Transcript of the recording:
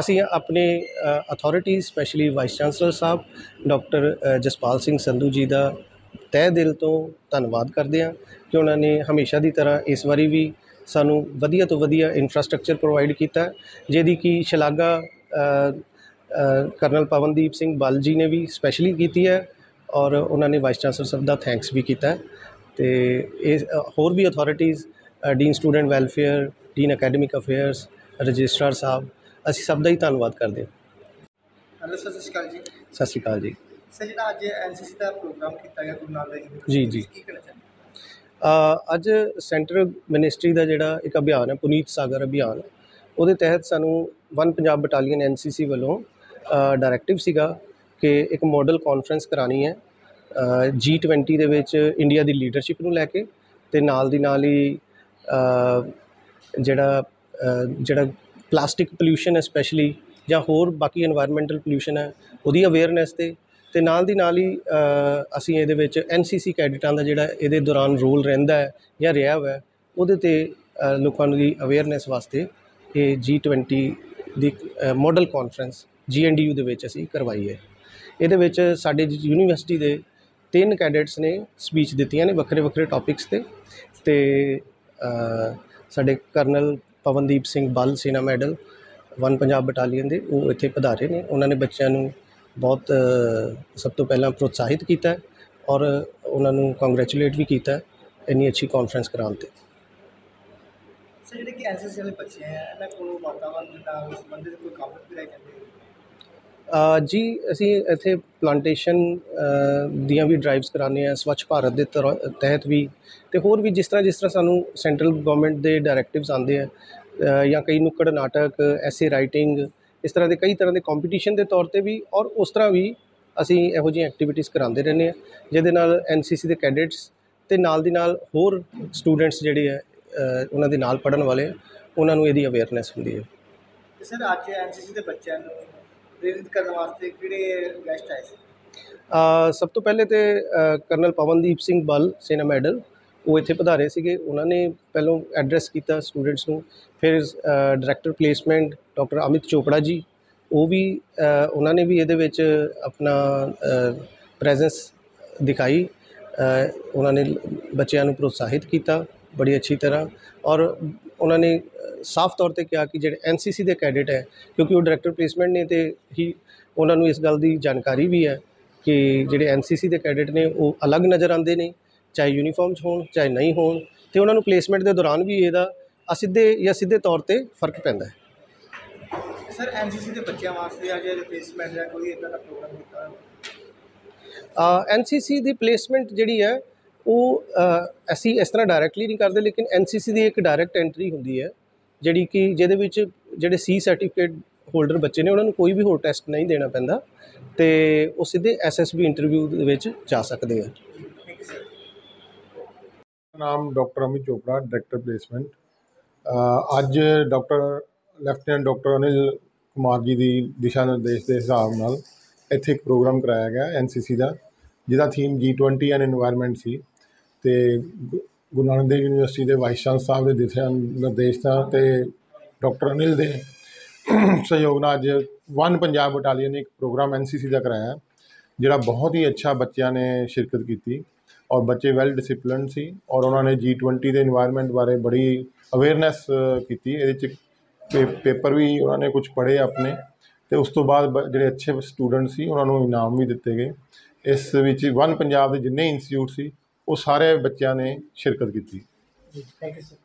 ਅਸੀਂ ਆਪਣੇ authority specially vice chancellor ਸਾਹਿਬ ਡਾਕਟਰ ਜਸਪਾਲ ਸਿੰਘ ਸੰਧੂ ਜੀ ਦਾ ਤਹਿ ਦਿਲ ਤੋਂ ਧੰਨਵਾਦ ਕਰਦੇ ਹਾਂ ਕਿ ਉਹਨਾਂ ਨੇ ਹਮੇਸ਼ਾ ਦੀ ਤਰ੍ਹਾਂ ਇਸ ਵਾਰੀ ਵੀ ਸਾਨੂੰ ਵਧੀਆ ਤੋਂ ਵਧੀਆ ਇਨਫਰਾਸਟ੍ਰਕਚਰ ਪ੍ਰੋਵਾਈਡ ਕੀਤਾ। ਜਿਹਦੀ ਕਿ ਸ਼ਲਾਘਾ ਕਰਨਲ ਪਵਨਦੀਪ ਸਿੰਘ ਬਲ ਜੀ ਨੇ ਵੀ ਸਪੈਸ਼ਲੀ ਕੀਤੀ ਹੈ ਔਰ ਉਹਨਾਂ ਨੇ ਵਾਈਸ ਚਾਂਸਲਰ ਸਾਹਿਬ ਦਾ ਥੈਂਕਸ ਵੀ ਕੀਤਾ ਹੈ। ਤੇ ਇਹ ਹੋਰ ਵੀ ਅਥਾਰਟੀਆਂ dean student welfare dean academic affairs registrar ਸਾਹਿਬ ਅਸੀਂ ਸਭ ਦਾ ਹੀ ਧੰਨਵਾਦ ਕਰਦੇ ਹਾਂ। ਹੈਲੋ ਸਰ ਸਤਿ ਸ਼੍ਰੀ ਅਕਾਲ ਜੀ। ਸਤਿ ਸ਼੍ਰੀ ਅਕਾਲ ਜੀ। ਸਰ ਜਿਹੜਾ ਅੱਜ ਐਨਸੀਸੀ ਦਾ ਪ੍ਰੋਗਰਾਮ ਕੀਤਾ ਗਿਆ ਗੁਰੂ ਨਾਨਕ ਦੇਵ ਜੀ, ਜੀ। ਕੀ ਕਹਿਣਾ ਚਾਹੁੰਦੇ ਅ, ਅੱਜ ਸੈਂਟਰਲ ਮਿਨਿਸਟਰੀ ਦਾ ਜਿਹੜਾ ਇੱਕ ਅਭਿਆਨ ਹੈ ਪੁਨੀਤ ਸਾਗਰ ਅਭਿਆਨ ਉਹਦੇ ਤਹਿਤ ਸਾਨੂੰ ਵਨ ਪੰਜਾਬ ਬਟਾਲੀਅਨ ਐਨਸੀਸੀ ਵੱਲੋਂ ਡਾਇਰੈਕਟਿਵ ਸੀਗਾ ਕਿ ਇੱਕ ਮਾਡਲ ਕਾਨਫਰੰਸ ਕਰਾਣੀ ਹੈ G20 ਦੇ ਵਿੱਚ ਇੰਡੀਆ ਦੀ ਲੀਡਰਸ਼ਿਪ ਨੂੰ ਲੈ ਕੇ ਤੇ ਨਾਲ ਦੀ ਨਾਲ ਹੀ ਜਿਹੜਾ ਜਿਹੜਾ ਪਲਾਸਟਿਕ ਪੋਲਿਊਸ਼ਨ ਹੈ ਸਪੈਸ਼ਲੀ ਜਾਂ ਹੋਰ ਬਾਕੀ ਇਨਵਾਇਰਮੈਂਟਲ ਪੋਲਿਊਸ਼ਨ ਹੈ, ਉਹਦੀ ਅਵੇਅਰਨੈਸ 'ਤੇ ਅਤੇ ਨਾਲ ਦੀ ਨਾਲ ਹੀ ਅਸੀਂ ਇਹਦੇ ਵਿੱਚ ਐਨ ਸੀ ਸੀ ਕੈਡਿਟਾਂ ਦਾ ਜਿਹੜਾ ਇਹਦੇ ਦੌਰਾਨ ਰੋਲ ਰਹਿੰਦਾ ਹੈ ਜਾਂ ਰਿਹਾ ਹੋਇਆ ਉਹਦੇ 'ਤੇ ਲੋਕਾਂ ਨੂੰ ਦੀ ਅਵੇਅਰਨੈਸ ਵਾਸਤੇ ਇਹ ਜੀ ਟਵੈਂਟੀ ਦੀ ਮਾਡਲ ਕਾਨਫਰੰਸ ਜੀ ਐਨ ਡੀ ਯੂ ਦੇ ਵਿੱਚ ਅਸੀਂ ਕਰਵਾਈ ਹੈ। ਇਹਦੇ ਵਿੱਚ ਸਾਡੇ ਯੂਨੀਵਰਸਿਟੀ ਦੇ ਤਿੰਨ ਕੈਡਿਟਸ ਨੇ ਸਪੀਚ ਦਿੱਤੀਆਂ ਨੇ ਵੱਖਰੇ ਵੱਖਰੇ ਟੌਪਿਕਸ ਤੇ ਤੇ ਸਾਡੇ colonel Pawandeep Singh Bal Sena medal, one Punjab battalion ਦੇ, ਉਹ ਇੱਥੇ ਪਧਾਰੇ ਨੇ। ਉਹਨਾਂ ਨੇ ਬੱਚਿਆਂ ਨੂੰ ਬਹੁਤ ਸਭ ਤੋਂ ਪਹਿਲਾਂ ਪ੍ਰੋਤਸਾਹਿਤ ਕੀਤਾ ਔਰ ਉਹਨਾਂ ਨੂੰ ਕੰਗ੍ਰੈਚੁਲੇਟ ਵੀ ਕੀਤਾ ਇੰਨੀ ਅੱਛੀ ਕਾਨਫਰੰਸ ਕਰਾਉਣ ਤੇ। ਸਰ, ਜਿਹੜੇ ਕਿ ਐਨਸੀਸੀ ਵਾਲੇ ਬੱਚੇ ਹੈ, ਇਹਨਾਂ ਕੋਲੋਂ ਵਾਤਾਵਰਨ ਨਾਲ ਸੰਬੰਧਿਤ ਕੋਈ ਕੰਮ ਵੀ ਰਹਿ ਜੀ, ਅਸੀਂ ਇੱਥੇ ਪਲਾਂਟੇਸ਼ਨ ਦੀਆਂ ਵੀ ਡਰਾਈਵਸ ਕਰਾਉਂਦੇ ਹਾਂ, ਸਵੱਛ ਭਾਰਤ ਦੇ ਤਰ, ਤਹਿਤ ਵੀ ਅਤੇ ਹੋਰ ਵੀ ਜਿਸ ਤਰ੍ਹਾਂ ਜਿਸ ਤਰ੍ਹਾਂ ਸਾਨੂੰ ਸੈਂਟਰਲ ਗੌਰਮੈਂਟ ਦੇ ਡਾਇਰੈਕਟਿਵਸ ਆਉਂਦੇ ਆ ਜਾਂ ਕਈ ਨੁੱਕੜ ਨਾਟਕ ਐਸੇ ਰਾਈਟਿੰਗ ਇਸ ਤਰ੍ਹਾਂ ਦੇ ਕਈ ਤਰ੍ਹਾਂ ਦੇ ਕੰਪੀਟੀਸ਼ਨ ਦੇ ਤੌਰ ਤੇ ਵੀ ਔਰ ਉਸ ਤਰ੍ਹਾਂ ਵੀ ਅਸੀਂ ਇਹੋ ਜਿਹੀਆਂ ਐਕਟੀਵਿਟੀਜ਼ ਕਰਾਉਂਦੇ ਰਹਿੰਦੇ ਹਾਂ, ਜਿਹਦੇ ਨਾਲ ਐੱਨ ਸੀ ਸੀ ਦੇ ਕੈਡਿਟਸ ਅਤੇ ਨਾਲ ਦੀ ਨਾਲ ਹੋਰ ਸਟੂਡੈਂਟਸ ਜਿਹੜੇ ਆ ਉਹਨਾਂ ਦੇ ਨਾਲ ਪੜ੍ਹਨ ਵਾਲੇ, ਉਹਨਾਂ ਨੂੰ ਇਹਦੀ ਅਵੇਅਰਨੈਸ ਹੁੰਦੀ ਹੈ। ਸਰ, ਅੱਜ ਐਨਸੀਸੀ ਦੇ ਬੱਚਿਆਂ ਨੂੰ ਪ੍ਰੇਰਿਤ ਕਰਨ ਵਾਸਤੇ ਕਿਹੜੇ ਗੈਸਟ ਆਏ ਸੀ? ਸਭ ਤੋਂ ਪਹਿਲੇ ਤੇ ਕਰਨਲ ਪਵਨਦੀਪ ਸਿੰਘ ਬਲ, ਸੈਨਾ ਮੈਡਲ, ਉਹ ਇੱਥੇ ਪਧਾਰੇ ਸੀਗੇ। ਉਹਨਾਂ ਨੇ ਪਹਿਲੋਂ ਐਡਰੈਸ ਕੀਤਾ ਸਟੂਡੈਂਟਸ ਨੂੰ। ਫਿਰ director placement doctor Amit Chopra ji, ਉਹ ਵੀ ਉਹਨਾਂ ਨੇ ਵੀ ਇਹਦੇ ਵਿੱਚ ਆਪਣਾ ਪ੍ਰੈਜ਼ੈਂਸ ਦਿਖਾਈ। ਉਹਨਾਂ ਨੇ ਬੱਚਿਆਂ ਨੂੰ ਪ੍ਰੋਤਸਾਹਿਤ ਕੀਤਾ। ਬੜੀ ਅੱਛੀ ਤਰ੍ਹਾਂ ਔਰ ਉਹਨਾਂ ਨੇ ਸਾਫ਼ ਤੌਰ ਤੇ ਕਿਹਾ ਕਿ ਜਿਹੜੇ ਐਨਸੀਸੀ ਦੇ ਕੈਡਿਟ ਹੈ ਕਿਉਂਕਿ ਉਹ ਡਾਇਰੈਕਟਰ ਪਲੇਸਮੈਂਟ ਨੇ ਤੇ ਹੀ ਉਹਨਾਂ ਨੂੰ ਇਸ ਗੱਲ ਦੀ ਜਾਣਕਾਰੀ ਵੀ ਹੈ ਕਿ ਜਿਹੜੇ ਐਨਸੀਸੀ ਦੇ ਕੈਡਿਟ ਨੇ ਉਹ ਅਲੱਗ ਨਜ਼ਰ ਆਉਂਦੇ ਨੇ ਚਾਹੇ ਯੂਨੀਫਾਰਮ 'ਚ ਹੋਣ ਚਾਹੇ ਨਹੀਂ ਹੋਣ ਤੇ ਉਹਨਾਂ ਨੂੰ ਪਲੇਸਮੈਂਟ ਦੇ ਦੌਰਾਨ ਵੀ ਇਹਦਾ ਅਸਿੱਧੇ ਜਾਂ ਸਿੱਧੇ ਤੌਰ ਤੇ ਫ਼ਰਕ ਪੈਂਦਾ ਹੈ। ਸਰ ਐਨਸੀਸੀ ਦੇ ਬੱਚਿਆਂ ਵਾਸਤੇ ਅੱਜ ਰਿਪਲੇਸਮੈਂਟ ਦਾ ਕੋਈ ਇਦਾਂ ਦਾ ਪ੍ਰੋਗਰਾਮ ਕੀਤਾ ਐਨਸੀਸੀ ਦੀ ਪਲੇਸਮੈਂਟ ਜਿਹੜੀ ਹੈ ਉਹ ਅਸੀਂ ਇਸ ਤਰ੍ਹਾਂ ਡਾਇਰੈਕਟਲੀ ਨਹੀਂ ਕਰਦੇ, ਲੇਕਿਨ ਐਨਸੀਸੀ ਦੀ ਇੱਕ ਡਾਇਰੈਕਟ ਐਂਟਰੀ ਹੁੰਦੀ ਹੈ, ਜਿਹੜੀ ਕਿ ਜਿਹਦੇ ਵਿੱਚ ਜਿਹੜੇ ਸੀ ਸਰਟੀਫਿਕੇਟ ਹੋਲਡਰ ਬੱਚੇ ਨੇ, ਉਹਨਾਂ ਨੂੰ ਕੋਈ ਵੀ ਹੋਰ ਟੈਸਟ ਨਹੀਂ ਦੇਣਾ ਪੈਂਦਾ ਤੇ ਉਹ ਸਿੱਧੇ ਐਸਐਸਬੀ ਇੰਟਰਵਿਊ ਦੇ ਵਿੱਚ ਜਾ ਸਕਦੇ ਆ। ਨਾਮ doctor Amit Chopra director placement ਅੱਜ doctor, lieutenant doctor Anil Kumar ji ਦੀ ਦਿਸ਼ਾ ਨਿਰਦੇਸ਼ ਦੇ ਹਿਸਾਬ ਨਾਲ ਇੱਥੇ ਇੱਕ ਪ੍ਰੋਗਰਾਮ ਕਰਾਇਆ ਗਿਆ ਐਨਸੀਸੀ ਦਾ, ਜਿਹਦਾ ਥੀਮ G20 ਐਂਡ এনवायरमेंट ਸੀ। ਅਤੇ ਗੁਰੂ ਨਾਨਕ ਦੇਵ ਯੂਨੀਵਰਸਿਟੀ ਦੇ ਵਾਈਸ ਚਾਂਸਲਰ ਸਾਹਿਬ ਦੇ ਦਿਸ਼ਾ ਨਿਰਦੇਸ਼ਾਂ ਅਤੇ ਡਾਕਟਰ ਅਨਿਲ ਦੇ ਸਹਿਯੋਗ ਨਾਲ ਅੱਜ ਵਨ ਪੰਜਾਬ ਬਟਾਲੀਅਨ ਨੇ ਇੱਕ ਪ੍ਰੋਗਰਾਮ ਐਨ ਸੀ ਸੀ ਦਾ ਕਰਾਇਆ, ਜਿਹੜਾ ਬਹੁਤ ਹੀ ਅੱਛਾ ਬੱਚਿਆਂ ਨੇ ਸ਼ਿਰਕਤ ਕੀਤੀ ਔਰ ਬੱਚੇ ਵੈਲ ਡਿਸਪਲਿਨਡ ਸੀ ਔਰ ਉਹਨਾਂ ਨੇ G20 ਦੇ এনवायरमेंट ਬਾਰੇ ਬੜੀ ਅਵੇਅਰਨੈਸ ਕੀਤੀ। ਇਹਦੇ ਚ ਪੇਪਰ ਵੀ ਉਹਨਾਂ ਨੇ ਕੁਝ ਪੜ੍ਹੇ ਆਪਣੇ ਤੇ ਉਸ ਤੋਂ ਬਾਅਦ ਜਿਹੜੇ ਅੱਛੇ ਸਟੂਡੈਂਟ ਸੀ, ਉਹਨਾਂ ਨੂੰ ਇਨਾਮ ਵੀ ਦਿੱਤੇ ਗਏ। ਇਸ ਵਿੱਚ ਵਨ ਪੰਜਾਬ ਦੇ ਜਿੰਨੇ ਇੰਸਟੀਚਿਊਟ ਸੀ ਉਹ ਸਾਰੇ ਬੱਚਿਆਂ ਨੇ ਸ਼ਿਰਕਤ ਕੀਤੀ। Thank you sir